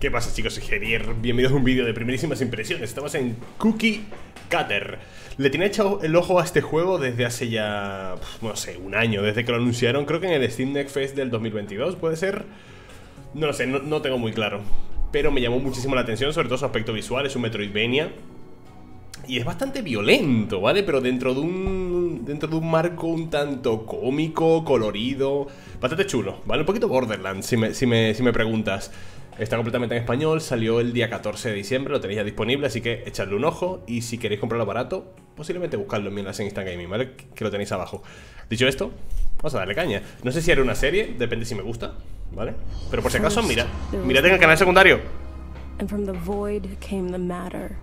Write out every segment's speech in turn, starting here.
¿Qué pasa chicos? Soy Gerier, bienvenidos a un vídeo de primerísimas impresiones Estamos en Cookie Cutter Le tenía echado el ojo a este juego desde hace ya, no sé, un año Desde que lo anunciaron, creo que en el Steam Next Fest del 2022, ¿puede ser? No lo sé, no, no tengo muy claro Pero me llamó muchísimo la atención, sobre todo su aspecto visual, es un Metroidvania y es bastante violento, ¿vale? Pero dentro de un dentro de un marco un tanto cómico, colorido, bastante chulo, ¿vale? Un poquito Borderlands, si me, si me, si me preguntas. Está completamente en español, salió el día 14 de diciembre, lo tenéis ya disponible, así que echadle un ojo y si queréis comprarlo barato, posiblemente buscadlo en mi enlace en Instant Gaming, ¿vale? Que lo tenéis abajo. Dicho esto, vamos a darle caña. No sé si haré una serie, depende si me gusta, ¿vale? Pero por si acaso, mira, mirad en el canal secundario. And from the void came the matter.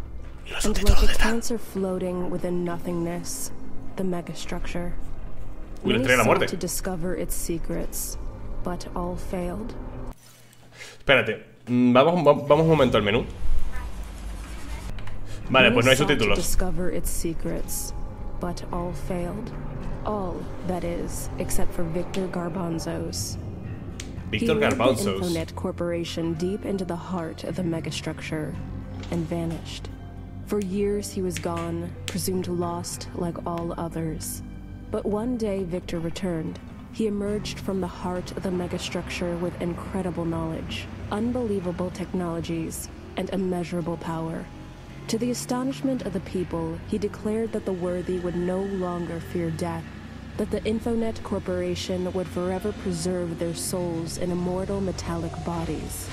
Y los And subtítulos like a están. cancer floating within nothingness, the megastructure. Uy, la estrella de la muerte. to discover its secrets, but all failed. Espérate, mm, vamos, va- vamos un momento al menú. Vale, pues no hay subtítulos. discover its secrets, but all failed. All, that is, except for Victor Garbanzos. Víctor he led the Garbanzos. Infonet Corporation deep into the heart of the megastructure and vanished. For years he was gone, presumed lost like all others. But one day Victor returned. He emerged from the heart of the megastructure with incredible knowledge, unbelievable technologies, and immeasurable power. To the astonishment of the people, he declared that the worthy would no longer fear death, that the Infonet Corporation would forever preserve their souls in immortal metallic bodies.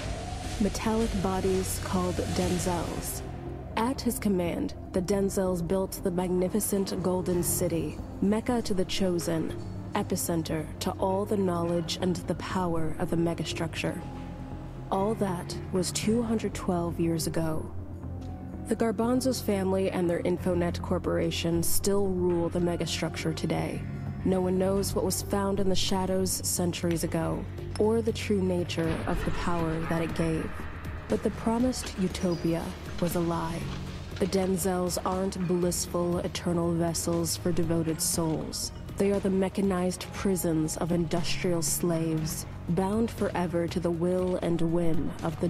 Metallic bodies called Denzels. At his command, the Denzels built the magnificent Golden City, Mecca to the Chosen, epicenter to all the knowledge and the power of the megastructure. All that was 212 years ago. The Garbanzos family and their Infonet corporation still rule the megastructure today. No one knows what was found in the shadows centuries ago, or the true nature of the power that it gave. But the promised utopia was a lie. The Denzels aren't blissful, eternal vessels for devoted souls. They are the mechanized prisons of industrial slaves, bound forever to the will and whim of the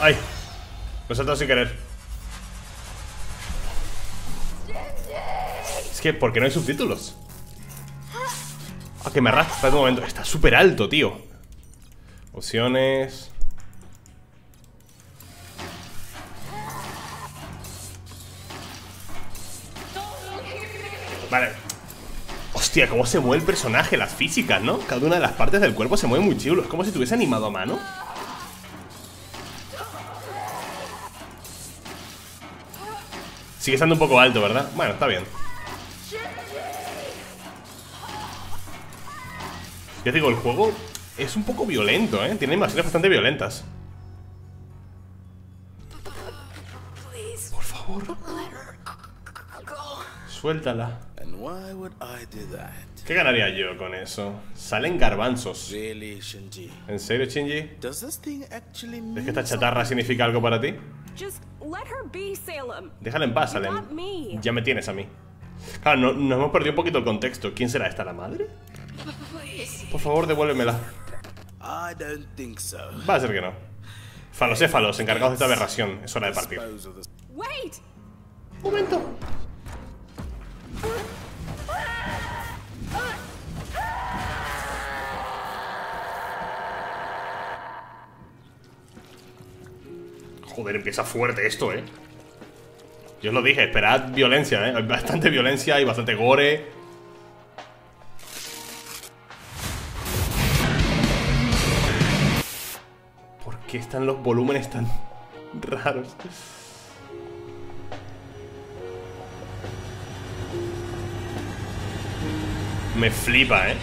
Ay, he saltado sin querer. Es que, ¿por qué no hay subtítulos? Ah, que me arrastra. Un momento. Está súper alto, tío. Opciones. Hostia, cómo se mueve el personaje, las físicas, ¿no? Cada una de las partes del cuerpo se mueve muy chulo. Es como si estuviese animado a mano. Sigue estando un poco alto, ¿verdad? Bueno, está bien. Ya te digo, el juego es un poco violento, ¿eh? Tiene animaciones bastante violentas. Por favor. Suéltala. Why would I do that? ¿Qué ganaría yo con eso? Salen garbanzos. Really, Shinji? ¿En serio, Shinji? Does this thing actually mean ¿Es que esta chatarra significa algo para ti? Just let her be, Salem. Déjala en paz, Salem. me. Ya me tienes a mí. Claro, no- nos hemos perdido un poquito el contexto. ¿Quién será esta, la madre? Por favor, devuélvemela. I don't think so. Va a ser que no. Falocéfalos, encargados de esta aberración. Es hora de partir. Wait! Un momento. Joder, empieza fuerte esto, eh. Yo os lo dije, esperad violencia, eh. Hay bastante violencia y bastante gore. ¿Por qué están los volúmenes tan raros? Me flipa, ¿eh?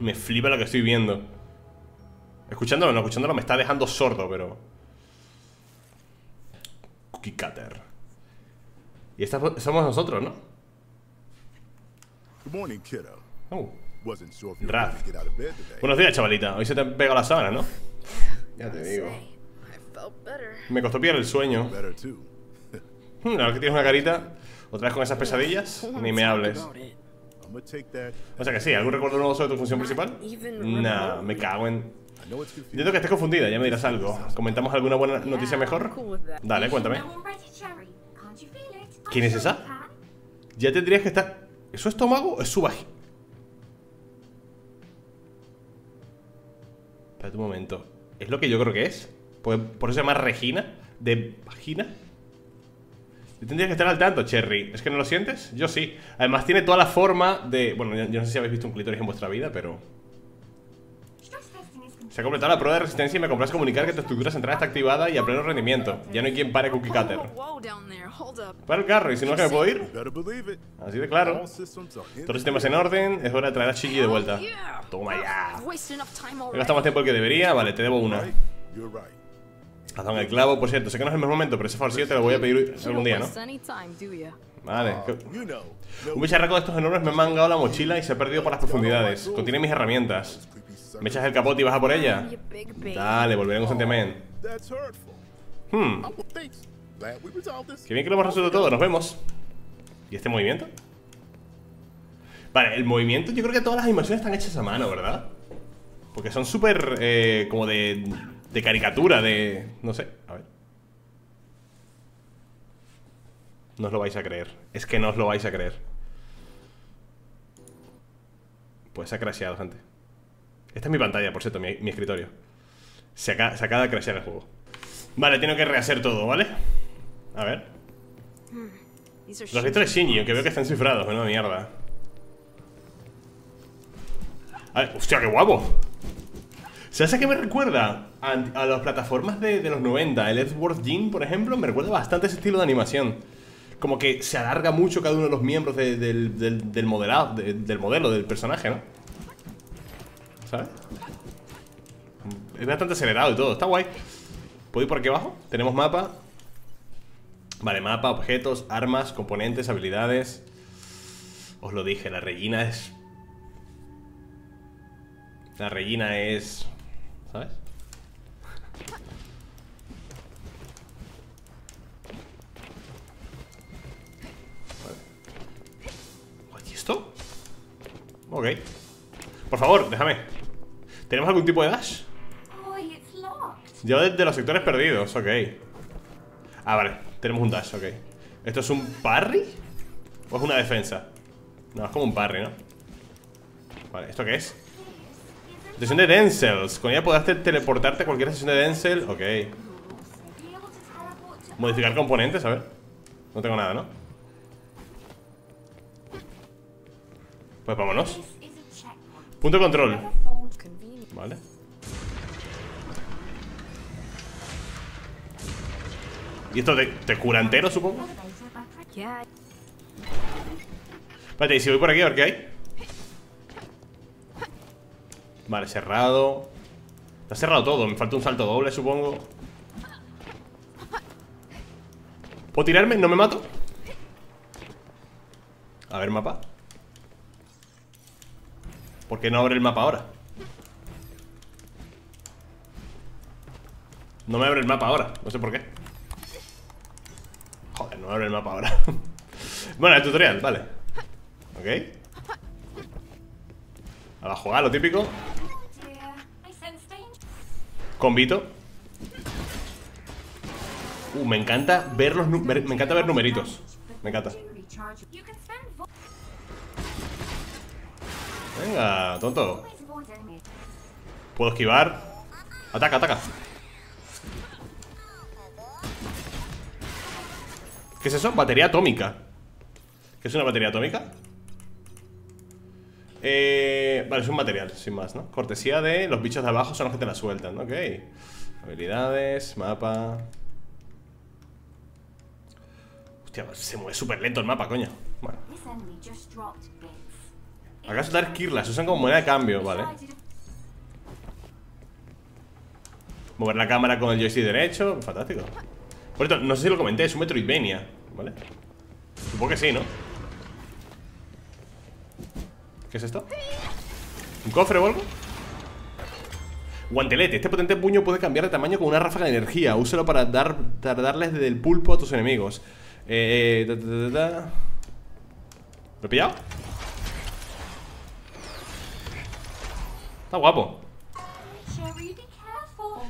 Me flipa lo que estoy viendo. Escuchándolo, no, escuchándolo me está dejando sordo, pero... Cookie Cutter. Y esta somos nosotros, ¿no? Good morning, kiddo. Oh. Wasn't sure if you were Raf. going to get out of bed today. Buenos días, chavalita. Hoy se te han pegado las sábanas, ¿no? Ya te digo. I felt better. Me costó pillar el sueño. Better too. Hmm, Ahora que tienes una carita, otra vez con esas pesadillas, ni me hables. About it. I'm gonna take that. O sea que sí, ¿algún recuerdo nuevo sobre tu función principal? Nah, me cago en. Entiendo que estés confundida, ya me dirás algo. ¿Comentamos alguna buena noticia mejor? Dale, cuéntame. ¿Quién es esa? Ya tendrías que estar... ¿Es su estómago o es su vagina? Espérate un momento. ¿Es lo que yo creo que es? Pues por eso se llama Regina. ¿De vagina? Tendrías que estar al tanto, Cherry. ¿Es que no lo sientes? Yo sí. Además tiene toda la forma de... Bueno, yo, yo no sé si habéis visto un clítoris en vuestra vida, pero... Se ha completado la prueba de resistencia y me compras comunicar que tu estructura central está activada y a pleno rendimiento. Ya no hay quien pare Cookie Cutter. Para el carro, y si no, que me puedo ir. Así de claro. Todos los sistemas en orden, es hora de traer a Shiggy de vuelta. Yeah. Toma ya. He gastado más tiempo que debería, vale, te debo una. Has dado el clavo, por cierto, sé que no es el mejor momento, pero ese favorcillo te lo voy a pedir algún día, ¿no? Vale. You know. Un bicharraco de estos enormes me ha mangado la mochila y se ha perdido por las profundidades. Contiene mis herramientas. ¿Me echas el capote y vas a por ella? Dale, sentimiento. That's hurtful. Hmm, qué bien que lo hemos resuelto todo, nos vemos. ¿Y este movimiento? Vale, el movimiento, yo creo que todas las animaciones están hechas a mano, ¿verdad? Porque son súper, eh, como de, de caricatura, de... No sé, a ver. No os lo vais a creer. Es que no os lo vais a creer. Pues ha crasheado, gente. Esta es mi pantalla, por cierto, mi, mi escritorio. Se, aca- se acaba de crashear el juego. Vale, tengo que rehacer todo, ¿vale? A ver. Are Los registros de Shinji, aunque veo que están cifrados, menuda mierda. A ver, hostia, qué guapo. ¿Sabes a qué me recuerda? A, a las plataformas de, de los 90. El Edward Jean, por ejemplo, me recuerda bastante ese estilo de animación. Como que se alarga mucho cada uno de los miembros de- del, del, del modelado, de- del modelo, del personaje, ¿no? ¿Sabes? Es bastante acelerado y todo, está guay. ¿Puedo ir por aquí abajo? Tenemos mapa. Vale, mapa, objetos, armas, componentes, habilidades. Os lo dije, la Regina es. La Regina es. ¿Sabes? Vale. ¿Y esto? Ok. Por favor, déjame. ¿Tenemos algún tipo de dash? Yo desde los sectores perdidos, ok. Ah, vale, tenemos un dash, ok. ¿Esto es un parry? ¿O es una defensa? No, es como un parry, ¿no? Vale, ¿esto qué es? Sesión de Denzels. Con ella podrás te- teleportarte a cualquier sesión de Denzel. Ok. Modificar componentes, a ver. No tengo nada, ¿no? Pues vámonos. Punto de control. Vale. ¿Y esto te, cura entero, supongo? Espérate, y si voy por aquí a ver qué hay. Vale, cerrado. Está cerrado todo, me falta un salto doble, supongo. ¿Puedo tirarme? ¿No me mato? A ver, mapa. ¿Por qué no abre el mapa ahora? No me abre el mapa ahora, no sé por qué. Joder, no me abre el mapa ahora. bueno, el tutorial, vale. Ok. A, lo típico. Convito. Uh, me encanta ver los me encanta ver numeritos. Me encanta. Venga, tonto. Puedo esquivar. Ataca, ataca. ¿Qué es eso? Batería atómica. ¿Qué es una batería atómica? Eh, vale, es un material, sin más, ¿no? Cortesía de los bichos de abajo son los que te la sueltan, ok. Habilidades, mapa. Hostia, se mueve súper lento el mapa, coño. Bueno. Acá soltar Kirlas, usan como moneda de cambio, vale. Mover la cámara con el joystick derecho, fantástico. Por cierto, no sé si lo comenté, es un Metroidvania, ¿vale? Supongo que sí, ¿no? ¿Qué es esto? ¿Un cofre o algo? Guantelete. Este potente puño puede cambiar de tamaño con una ráfaga de energía. Úsalo para dar, para darles del pulpo a tus enemigos. Eh, ta. ¿Lo he pillado? Está guapo.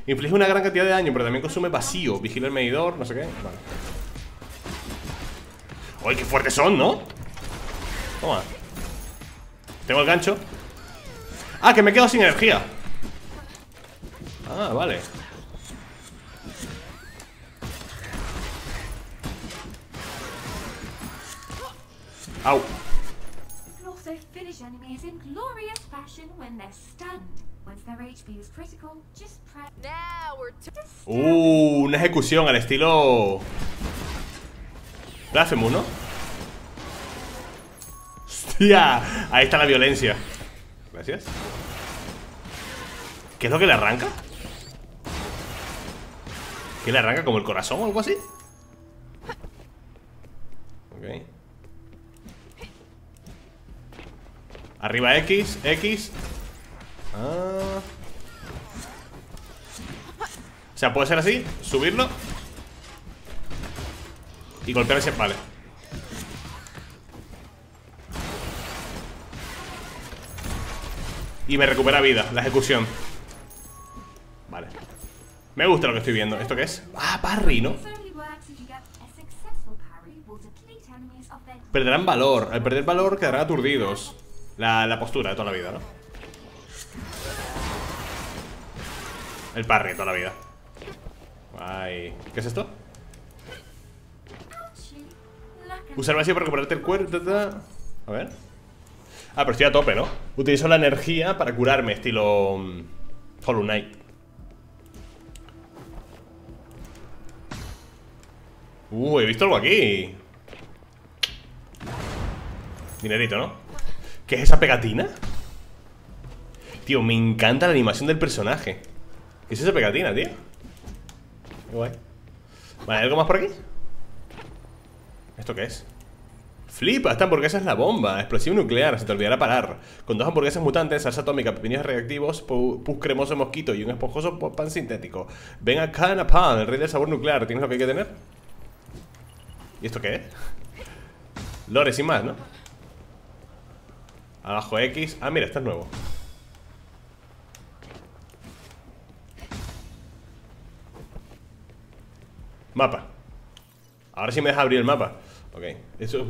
Inflige una gran cantidad de daño, pero también consume vacío. Vigila el medidor, no sé qué. Vale. ¡Uy, qué fuertes son, ¿no? Toma. Tengo el gancho. Ah, que me he quedado sin energía. Ah, vale. Au. can also finish enemies in glorious fashion when they're stunned. Once their HP is critical, just press. Now we're t- Uh, una ejecución al estilo. Blasphemous, ¿no? Hostia, ahí está la violencia. Gracias. ¿Qué es lo que le arranca? ¿Qué le arranca? ¿Como el corazón o algo así? Ok. Arriba X, X. Ah. O sea, puede ser así, subirlo Y golpear ese... Vale Y me recupera vida, la ejecución Vale Me gusta lo que estoy viendo ¿Esto qué es? Ah, parry, ¿no? Perderán valor Al perder valor quedarán aturdidos la, la postura de toda la vida, ¿no? El parry de toda la vida Ay, ¿qué es esto? Usar vacío para recuperarte el cuerpo. A ver. Ah, pero estoy a tope, ¿no? Utilizo la energía para curarme, estilo. mm, Hollow Knight. Uh, he visto algo aquí. Dinerito, ¿no? ¿Qué es esa pegatina? Tío, me encanta la animación del personaje. ¿Qué es esa pegatina, tío? Qué guay. Vale, ¿hay algo más por aquí? ¿Esto qué es? Flipa, esta hamburguesa es la bomba Explosivo nuclear, se te olvidará parar Con dos hamburguesas mutantes, salsa atómica, pepinillos reactivos pu- Pus cremoso mosquito y un esponjoso po- pan sintético Ven acá, Napalm, el rey del sabor nuclear ¿Tienes lo que hay que tener? ¿Y esto qué es? Lore sin más, ¿no? Abajo X Ah, mira, este es nuevo Mapa Ahora sí me deja abrir el mapa Ok, eso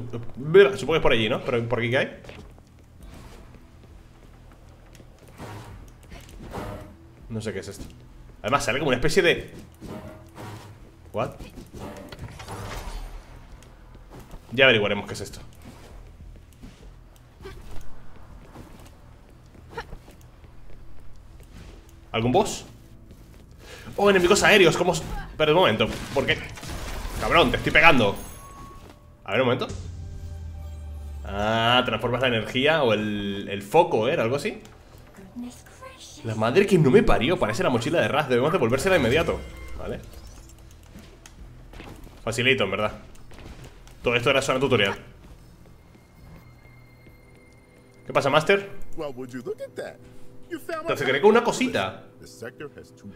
Supongo que es por allí, ¿no? ¿Pero por aquí qué hay? No sé qué es esto Además sale como una especie de What? Ya averiguaremos qué es esto ¿Algún boss? Oh, enemigos aéreos, ¿cómo? Pero un momento, ¿por qué? Cabrón, te estoy pegando A ver, un momento. Ah, transformas la energía o el, foco, ¿era? Algo así. La madre que no me parió, parece la mochila de Raz. Debemos devolvérsela de inmediato. Vale. Facilito, en verdad. Todo esto era zona tutorial. ¿Qué pasa, Master? Te acercaré con una cosita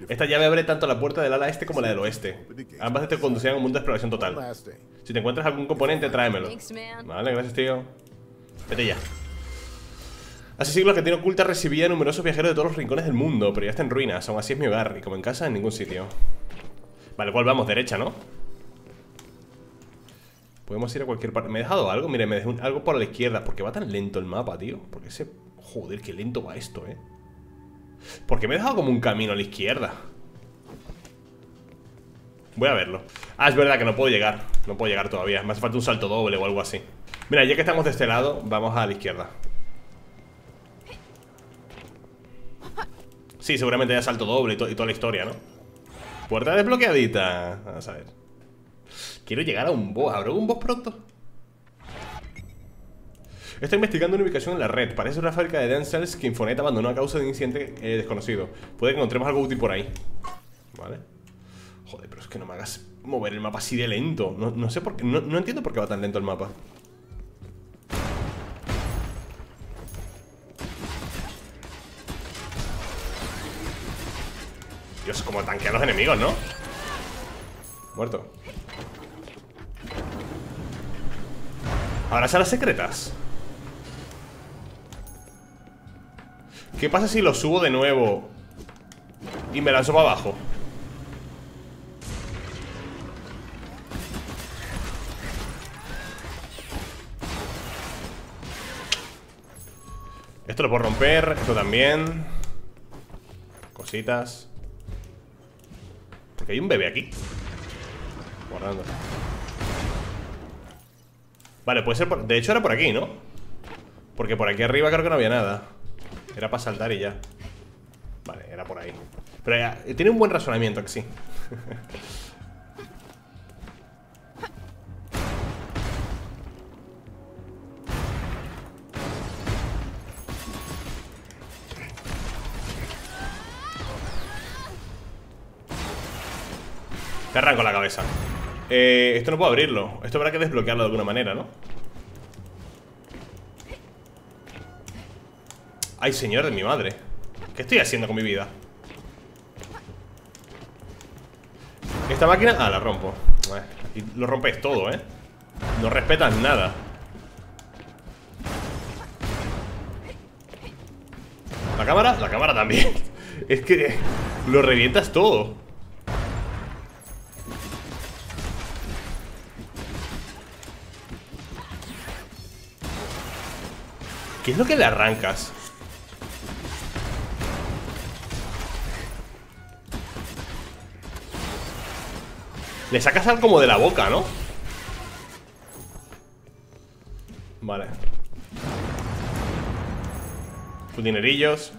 Esta llave abre tanto la puerta del ala este como la del oeste Ambas te conducirán a un mundo de exploración total. Si te encuentras algún componente, tráemelo. Vale, gracias, tío Vete ya Hace siglos que tiene oculta recibía a numerosos viajeros de todos los rincones del mundo Pero ya está en ruinas, aún así es mi hogar Y como en casa, en ningún sitio Vale, ¿cuál vamos? Derecha, ¿no? Podemos ir a cualquier parte ¿Me he dejado algo? Mire, me dejé un- algo por la izquierda ¿Por qué va tan lento el mapa, tío? Porque ese... Joder, qué lento va esto, ¿eh? Porque me he dejado como un camino a la izquierda. Voy a verlo. Ah, es verdad que no puedo llegar. No puedo llegar todavía. Me hace falta un salto doble o algo así. Mira, ya que estamos de este lado Vamos a la izquierda. Sí, seguramente haya salto doble y, y toda la historia, ¿no? Puerta desbloqueadita. Vamos a ver. Quiero llegar a un boss. ¿Habrá un boss pronto? Estoy investigando una ubicación en la red. Parece una fábrica de dance cells que Infonet abandonó a causa de un incidente eh, desconocido. Puede que encontremos algo útil por ahí. Vale. Joder, pero es que no me hagas mover el mapa así de lento. No, no sé por qué, no, no entiendo por qué va tan lento el mapa. Dios, como tanquean los enemigos, ¿no? Muerto. Ahora salas secretas ¿Qué pasa si lo subo de nuevo? Y me lanzo para abajo Esto lo puedo romper, esto también. Cositas. Porque hay un bebé aquí. Guardando. Vale, puede ser por... De hecho era por aquí, ¿no? Porque por aquí arriba creo que no había nada. Era para saltar y ya. Vale, era por ahí. Pero ya, tiene un buen razonamiento que sí. Te arranco la cabeza. Eh, Esto no puedo abrirlo. Esto habrá que desbloquearlo de alguna manera, ¿no? Ay, señor de mi madre ¿Qué estoy haciendo con mi vida? Esta máquina... Ah, la rompo Aquí lo rompes todo, ¿eh? No respetas nada ¿La cámara? La cámara también Es que lo revientas todo ¿Qué es lo que le arrancas? Le sacas algo como de la boca, ¿no? Vale Tus dinerillos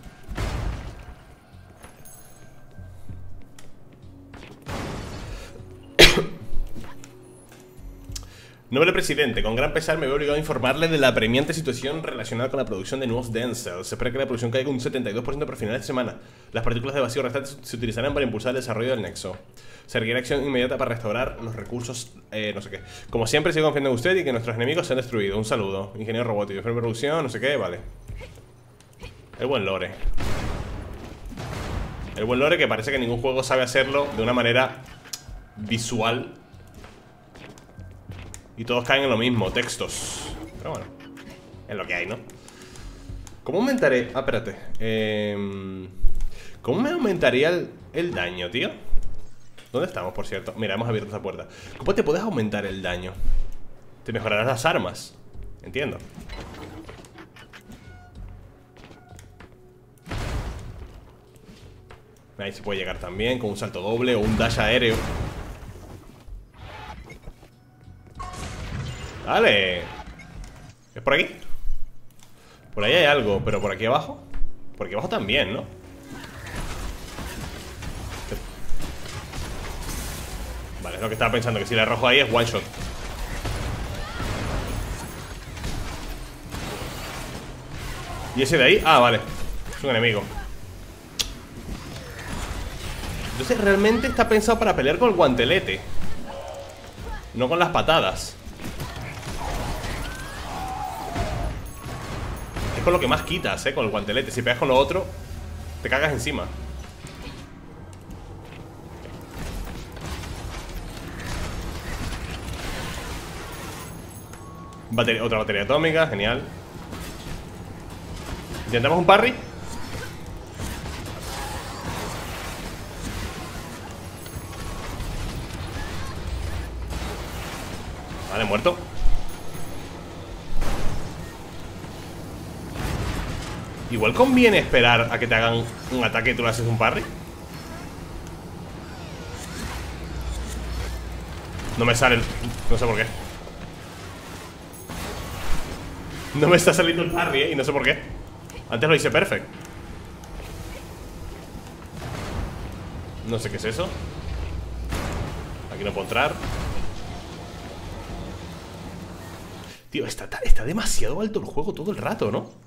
Noble presidente, con gran pesar me veo obligado a informarle de la apremiante situación relacionada con la producción de nuevos Denzel. Se espera que la producción caiga un 72% para finales de semana. Las partículas de vacío restantes se utilizarán para impulsar el desarrollo del nexo. Se requiere acción inmediata para restaurar los recursos, eh, no sé qué. Como siempre, sigo confiando en usted y que nuestros enemigos se han destruido. Un saludo. Ingeniero robótico, enfermo producción, no sé qué, vale. El buen lore. El buen lore que parece que ningún juego sabe hacerlo de una manera visual y todos caen en lo mismo, textos Pero bueno, es lo que hay, ¿no? ¿Cómo aumentaré? Ah, espérate eh... ¿Cómo me aumentaría el, el, daño, tío? ¿Dónde estamos, por cierto? Mira, hemos abierto esa puerta ¿Cómo te puedes aumentar el daño? Te mejorarás las armas Entiendo Ahí se puede llegar también Con un salto doble o un dash aéreo Vale ¿Es por aquí? Por ahí hay algo, pero por aquí abajo Por aquí abajo también, ¿no? Vale, es lo que estaba pensando Que si le arrojo ahí es one shot ¿Y ese de ahí? Ah, vale Es un enemigo Entonces realmente está pensado para pelear con el guantelete No con las patadas con lo que más quitas, eh, con el guantelete. Si pegas con lo otro, te cagas encima. Otra batería atómica, genial. ¿Intentamos un parry? Vale, muerto Igual conviene esperar a que te hagan un ataque y tú le haces un parry. No me sale el... No sé por qué. No me está saliendo el parry, ¿eh? Y no sé por qué. Antes lo hice perfect. No sé qué es eso. Aquí no puedo entrar. Tío, está, está demasiado alto el juego todo el rato, ¿no?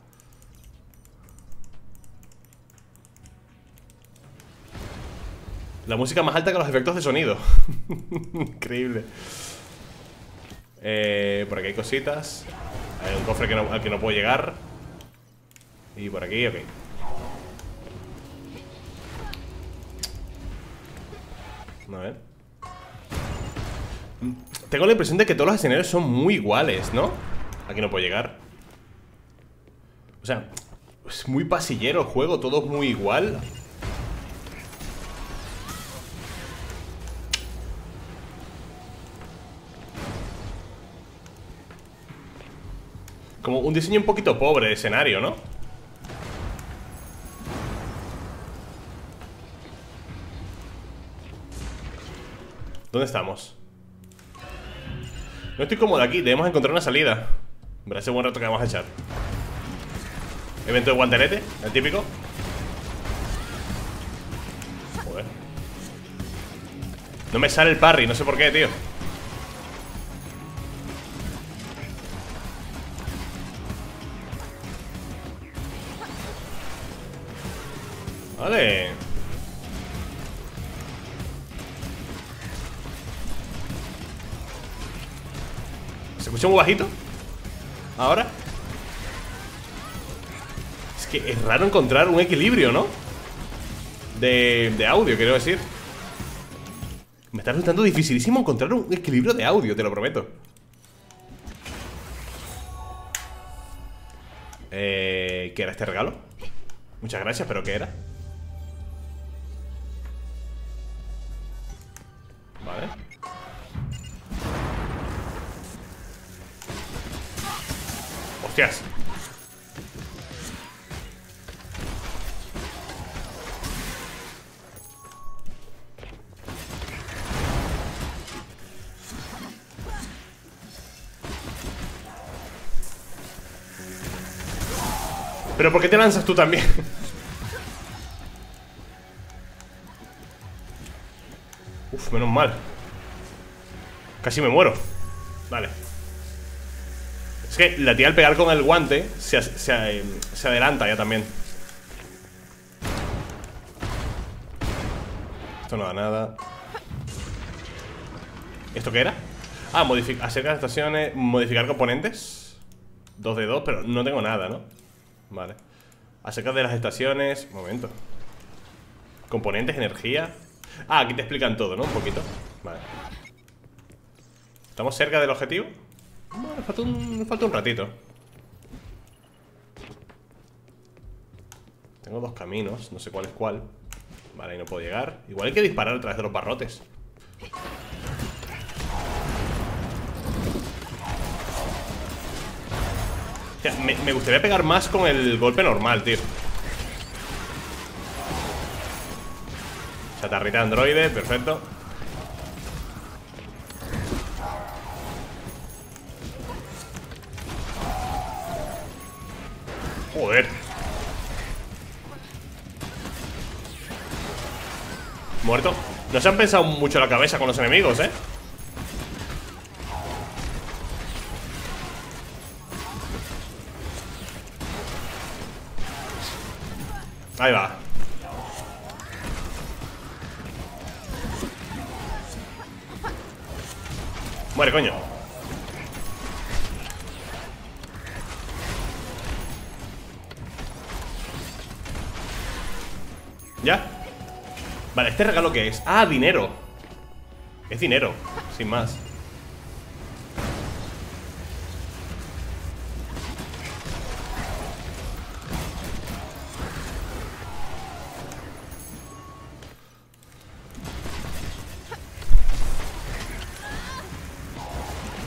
La música más alta que los efectos de sonido. Increíble. Eh, Por aquí hay cositas. Hay un cofre que no, al que no puedo llegar. Y por aquí, ok. A ver. Tengo la impresión de que todos los escenarios son muy iguales, ¿no? Aquí no puedo llegar. O sea, es muy pasillero el juego Todo es muy igual Como un diseño un poquito pobre de escenario, ¿no? ¿Dónde estamos? No estoy cómodo aquí, debemos encontrar una salida. Hombre, hace buen rato que vamos a echar. Evento de guantelete, el típico. Joder. No me sale el parry, no sé por qué, tío. Vale ¿Se escucha muy bajito? ¿Ahora? Es que es raro encontrar un equilibrio, ¿no? De, de audio, quiero decir Me está resultando dificilísimo encontrar un equilibrio de audio, te lo prometo eh, ¿Qué era este regalo? Muchas gracias, pero ¿qué era? Pero ¿por qué te lanzas tú también? Uf, menos mal. Casi me muero. Vale la tía al pegar con el guante Se, se, se adelanta ya también Esto no da nada ¿Esto qué era? Ah, acerca de estaciones Modificar componentes 2 de 2, pero no tengo nada, ¿no? Vale Acerca de las estaciones Momento Componentes, energía Ah, aquí te explican todo, ¿no? Un poquito Vale ¿Estamos cerca del objetivo? Bueno, falta un, falta un ratito. Tengo dos caminos No sé cuál es cuál. Vale, ahí no puedo llegar. Igual hay que disparar a través de los barrotes. Me, me gustaría pegar más con el golpe normal, tío. Chatarrita de androide, perfecto Joder. Muerto. No se han pensado mucho la cabeza con los enemigos, eh Ahí va. Muere, coño ¿Ya? Vale, ¿este regalo qué es? Ah, dinero Es dinero, sin más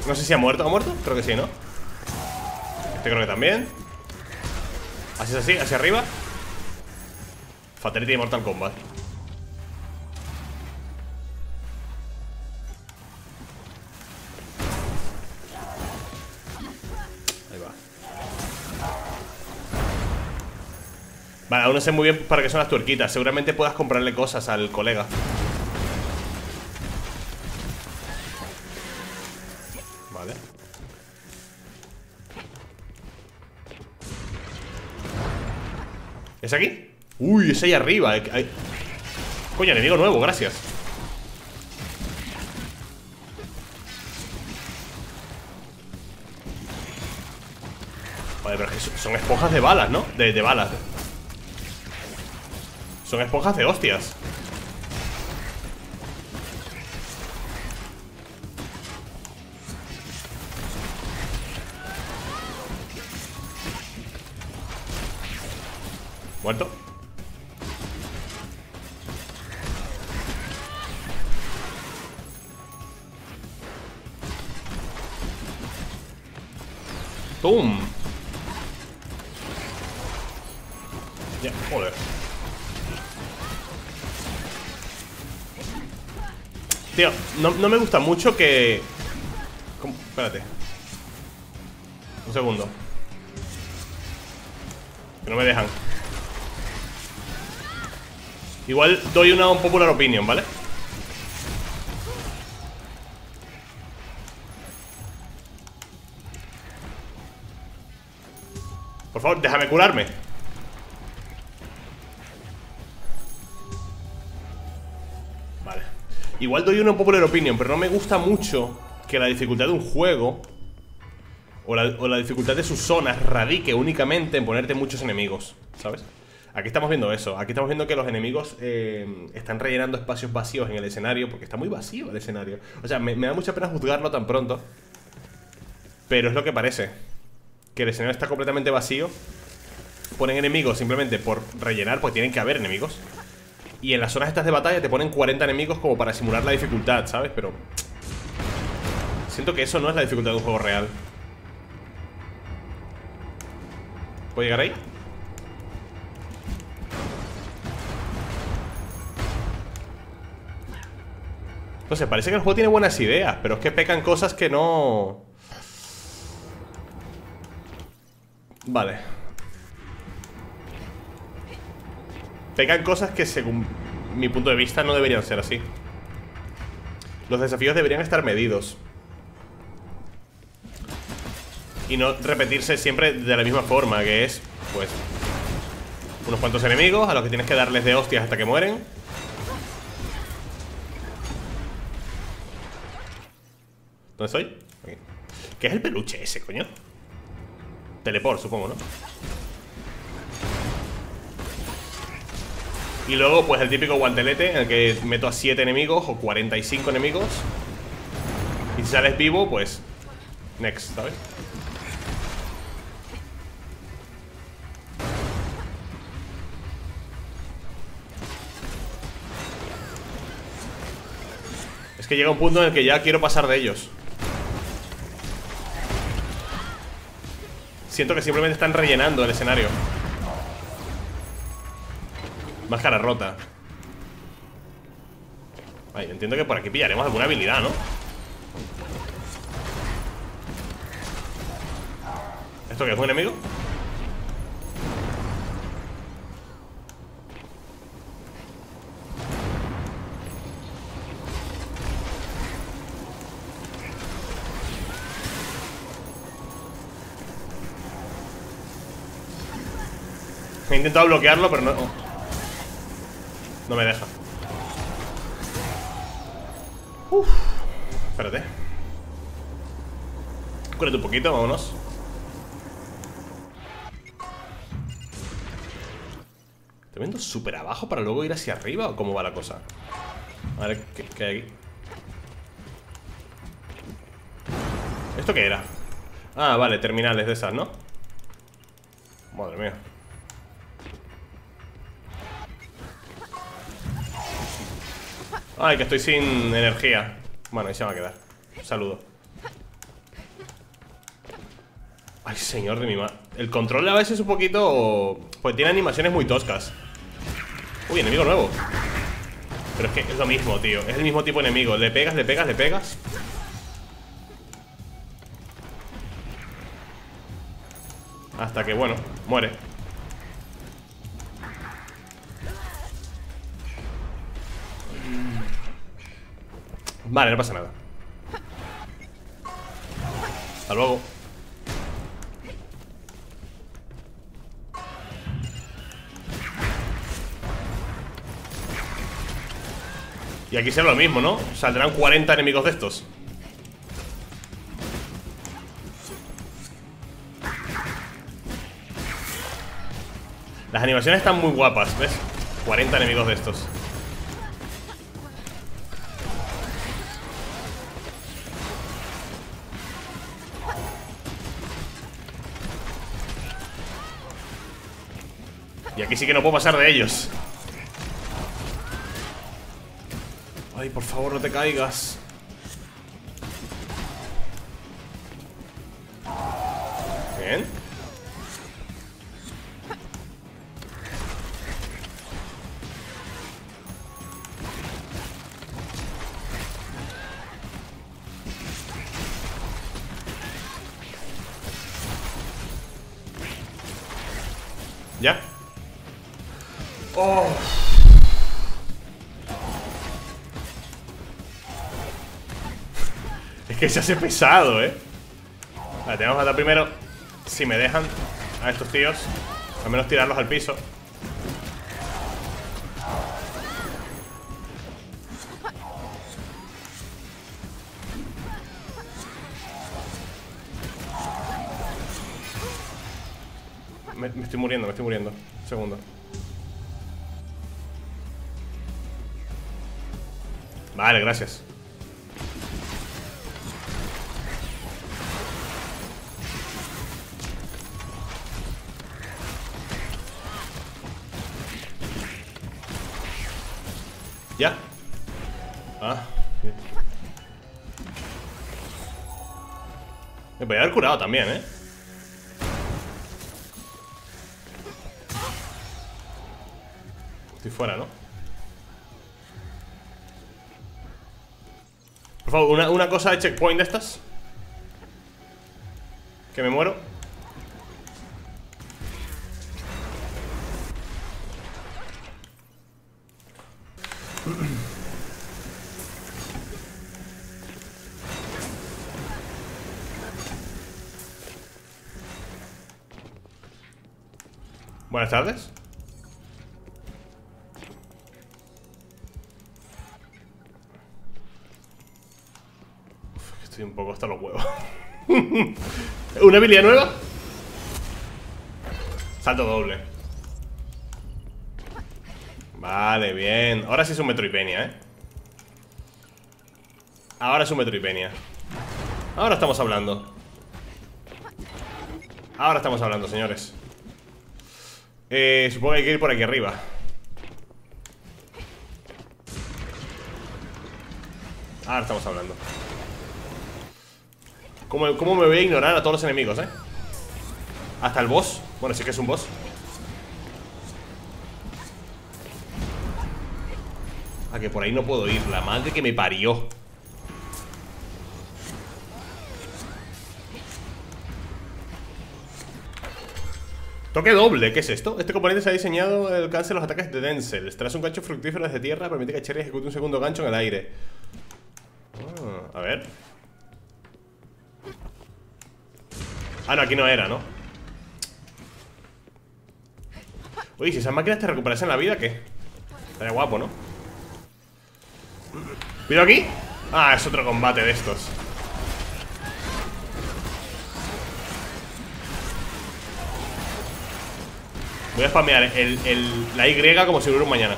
No sé si ha muerto. ¿Ha muerto? Creo que sí, ¿no? Este creo que también. Así es así, hacia arriba. Fatality de Mortal Kombat. Ahí va. Vale, aún no sé muy bien para qué son las tuerquitas. Seguramente puedas comprarle cosas al colega. Vale. ¿Es aquí? Uy, es ahí arriba hay- hay- Coño, enemigo nuevo, gracias. Vale, pero es que son- esponjas de balas, ¿no? De balas. Son esponjas de hostias no, no me gusta mucho que... Espérate. Un segundo. Que no me dejan. Igual doy una un popular opinion, ¿vale? Por favor, déjame curarme Igual doy una popular opinion Pero no me gusta mucho que la dificultad de un juego o la, dificultad de sus zonas radique únicamente en ponerte muchos enemigos ¿Sabes? Aquí estamos viendo eso. Aquí estamos viendo que los enemigos eh, están rellenando espacios vacíos en el escenario Porque está muy vacío el escenario. O sea, me, me da mucha pena juzgarlo tan pronto Pero es lo que parece Que el escenario está completamente vacío. Ponen enemigos simplemente por rellenar Porque tienen que haber enemigos Y en las zonas estas de batalla te ponen 40 enemigos Como para simular la dificultad, ¿sabes? Pero... Siento que eso no es la dificultad de un juego real ¿Puedo llegar ahí? No sé, parece que el juego tiene buenas ideas Pero es que pecan cosas que no... Vale Pecan cosas que según mi punto de vista no deberían ser así Los desafíos deberían estar medidos Y no repetirse siempre de la misma forma Que es, pues Unos cuantos enemigos a los que tienes que darles de hostias hasta que mueren ¿Dónde estoy? ¿Qué es el peluche ese, coño? Teleport, supongo, ¿no? Y luego, pues el típico guantelete En el que meto a 7 enemigos O 45 enemigos. Y si sales vivo, pues Next, ¿sabes? Es que llega un punto en el que ya quiero pasar de ellos. Siento que simplemente están rellenando el escenario Máscara rota Vale, entiendo que por aquí pillaremos alguna habilidad, ¿no? ¿Esto qué es un enemigo? He intentado bloquearlo, pero no... No me deja Uf, Espérate Cúrate un poquito, vámonos ¿Te vendo súper abajo para luego ir hacia arriba o cómo va la cosa? A ver, ¿qué, qué hay aquí? ¿Esto qué era? Ah, vale, terminales de esas, ¿no? Madre mía Ay, que estoy sin energía. Bueno, ahí se va a quedar. Saludo. Ay, señor de mi madre El control a veces es un poquito... Pues tiene animaciones muy toscas Uy, enemigo nuevo. Pero es que es lo mismo, tío. Es el mismo tipo de enemigo. Le pegas, le pegas, le pegas. Hasta que, bueno, muere Vale, no pasa nada Hasta luego Y aquí será lo mismo, ¿no? Saldrán 40 enemigos de estos Las animaciones están muy guapas, ¿ves? 40 enemigos de estos aquí sí que no puedo pasar de ellos. Ay, por favor, no te caigas se hace pesado, ¿eh? Vale, tenemos que matar primero. Si me dejan a estos tíos Al menos tirarlos al piso. Me, estoy muriendo, me estoy muriendo. Un segundo. Vale, gracias ¿Ya? Ah, bien. Me podía haber curado también, ¿eh? Estoy fuera, ¿no? Por favor, una, una cosa de checkpoint de estas Que me muero Buenas tardes. Uf, Estoy un poco hasta los huevos. ¿Una habilidad nueva? Salto doble Vale, bien. Ahora sí es un Metroidvania, ¿eh? Ahora es un Metroidvania. Ahora estamos hablando. Ahora estamos hablando, señores. Eh, Supongo que hay que ir por aquí arriba. Ahora estamos hablando. ¿Cómo, ¿Cómo me voy a ignorar a todos los enemigos, eh? Hasta el boss Bueno, sí que es un boss Que por ahí no puedo ir La madre que me parió Toque doble, ¿qué es esto? Este componente se ha diseñado el alcance de los ataques de Denzel Tras un gancho fructífero desde tierra Permite que Cherry ejecute un segundo gancho en el aire Ah, A ver Ah, no, aquí no era, ¿no? Uy, si esas máquinas te recuperasen la vida, ¿qué? Estaría guapo, ¿no? ¿Cuidado aquí? Ah, es otro combate de estos Voy a spamear el, el- la Y como si hubiera un mañana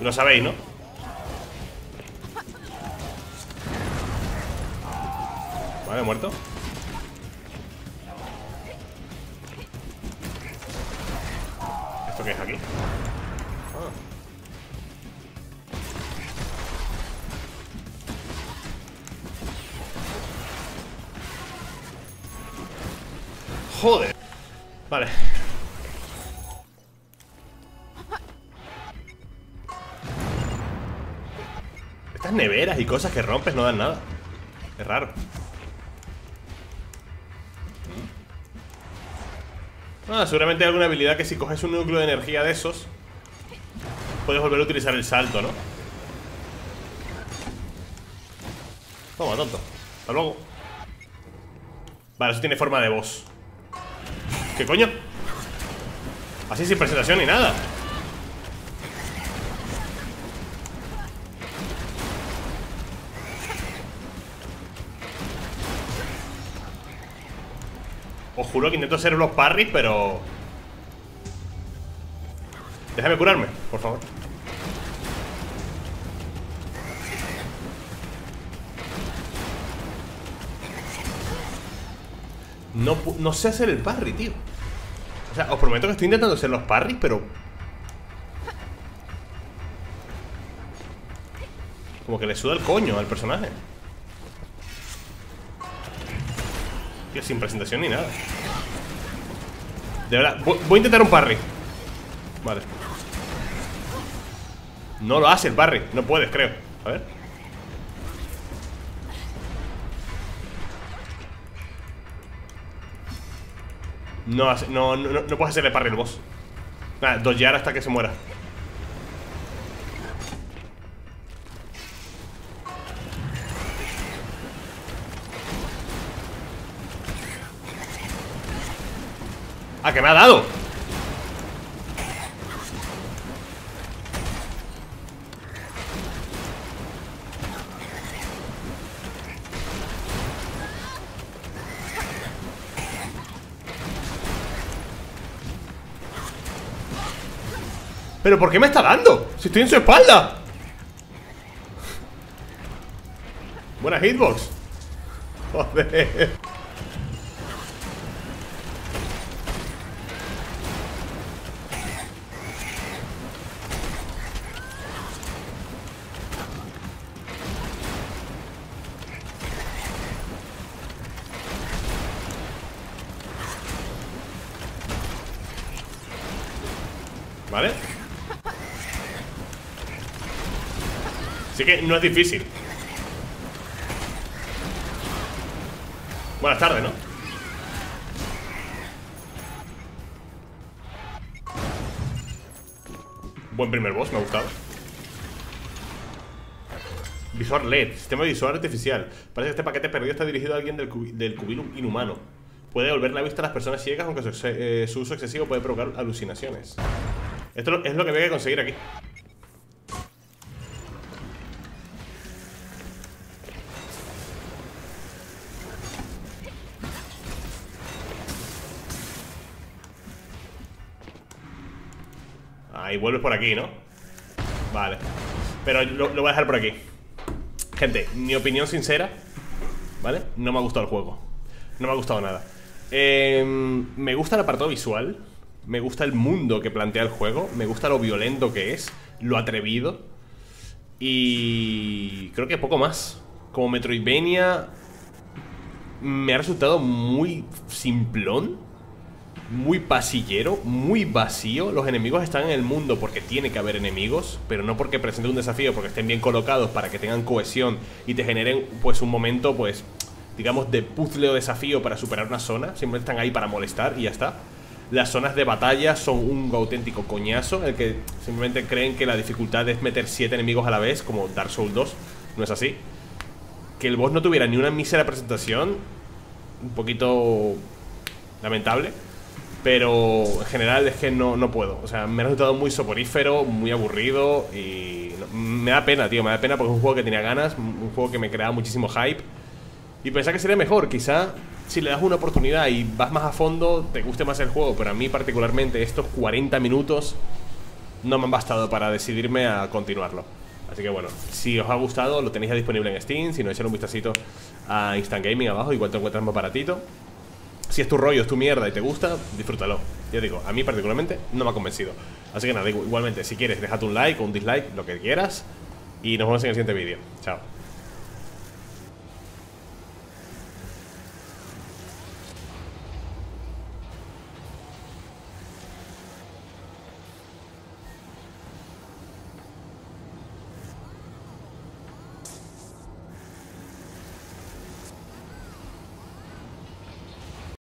Lo sabéis, ¿no? Vale, muerto Y cosas que rompes no dan nada. Es raro. Ah, seguramente hay alguna habilidad que si coges un núcleo de energía de esos Puedes volver a utilizar el salto, ¿no? Toma, tonto. Hasta luego. Vale, eso tiene forma de boss ¿Qué coño? Así sin presentación ni nada juro que intento hacer los parries, pero... Déjame curarme, por favor. No, no sé hacer el parry, tío. O sea, os prometo que estoy intentando hacer los parries, pero... Como que le suda el coño al personaje Tío, sin presentación ni nada. De verdad, voy, a intentar un parry. Vale. No lo hace el parry, no puedes, creo. A ver. No, no, no, no puedes hacerle parry al boss. Nada, dodgear hasta que se muera. Que me ha dado! ¿Pero por qué me está dando? Si estoy en su espalda Buena hitbox ¿Vale? Que no es difícil. Buenas tardes, ¿no? Buen primer boss, me ha gustado. Visor LED, sistema visual artificial. Parece que este paquete perdido está dirigido a alguien del, cubi- del cubil inhumano. Puede devolver la vista a las personas ciegas Aunque su, eh, su uso excesivo puede provocar alucinaciones. Esto es lo que había que conseguir aquí Ahí vuelves por aquí, ¿no? Vale. Pero lo, voy a dejar por aquí. Gente, mi opinión sincera ¿Vale? No me ha gustado el juego. No me ha gustado nada. Eh, Me gusta el apartado visual. Me gusta el mundo que plantea el juego. Me gusta lo violento que es Lo atrevido. Y creo que poco más. Como Metroidvania Me ha resultado muy simplón muy pasillero, muy vacío. Los enemigos están en el mundo porque tiene que haber enemigos, pero no porque presente un desafío, porque estén bien colocados para que tengan cohesión y te generen pues un momento pues digamos de puzzle o desafío para superar una zona. Siempre están ahí para molestar y ya está. Las zonas de batalla son un auténtico coñazo, en el que simplemente creen que la dificultad es meter 7 enemigos a la vez, como Dark Souls 2. No es así. Que el boss no tuviera ni una mísera presentación, un poquito lamentable. Pero en general es que no, no puedo. O sea, me ha resultado muy soporífero, muy aburrido y me da pena, tío. Me da pena porque es un juego que tenía ganas, un juego que me creaba muchísimo hype. Y pensaba que sería mejor. Quizá si le das una oportunidad y vas más a fondo, te guste más el juego. Pero a mí particularmente estos 40 minutos no me han bastado para decidirme a continuarlo. Así que bueno, si os ha gustado, lo tenéis ya disponible en Steam. Si no, echad un vistacito a Instant Gaming abajo, igual te encuentras más baratito. Si es tu rollo, es tu mierda y te gusta, disfrútalo. Ya digo, a mí particularmente no me ha convencido. Así que nada, igualmente, si quieres, déjate un like o un dislike, lo que quieras. Y nos vemos en el siguiente vídeo. Chao.